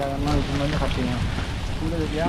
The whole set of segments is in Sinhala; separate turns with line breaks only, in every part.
ya no, no ya.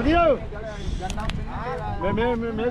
හිටියේ කියලා ගලේ. දකියෝ මේ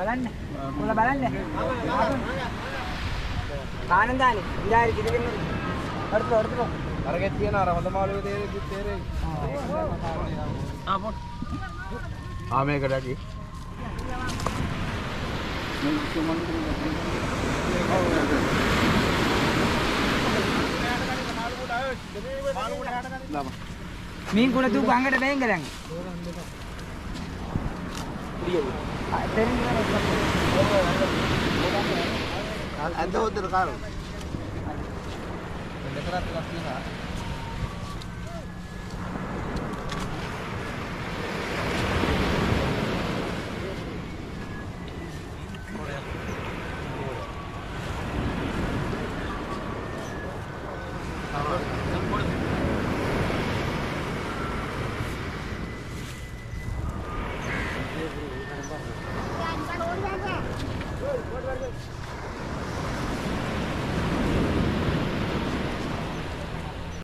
බලන්න. කොල්ල බලන්න. ආනන්දානි ඉඳාරි කිදගෙන. හරිද හරිද.
අරගෙත් තියෙන අර හොඳ මාළුවේ තේරෙද්දි තේරෙයි
ආ පොත්.
ආ මේකට ඇති
මීන් කුල දූ ගංගට බැංග දැන්.
ඇද්ද හොද්දට කාරෝ
දෙකරක් ටිකක් තියෙනවා